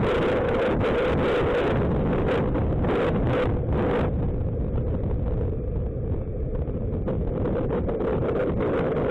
Thank you.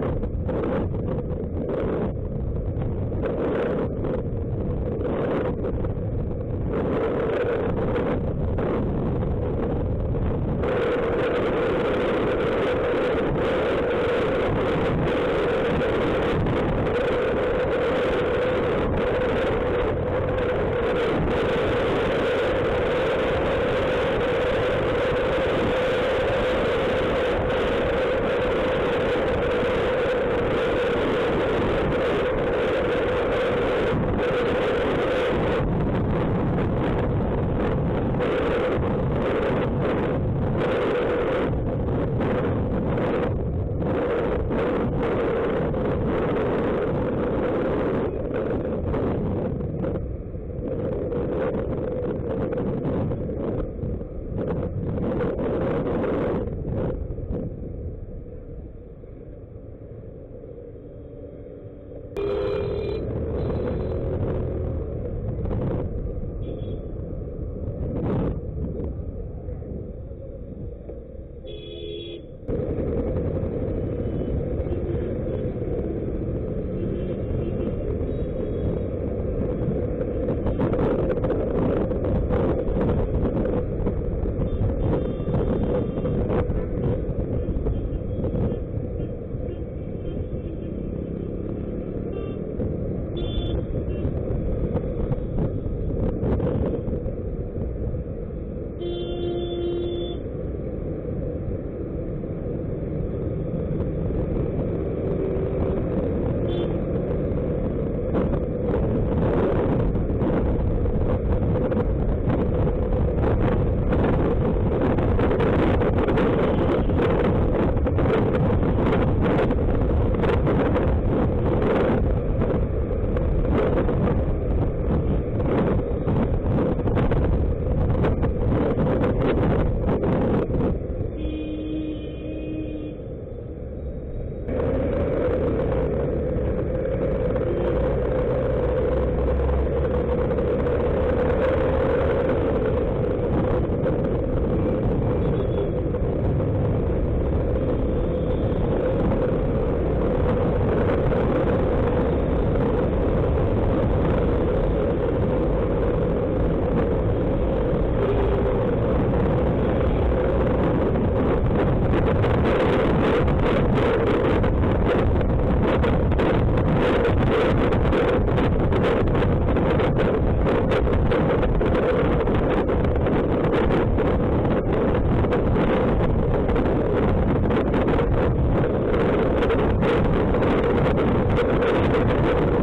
you.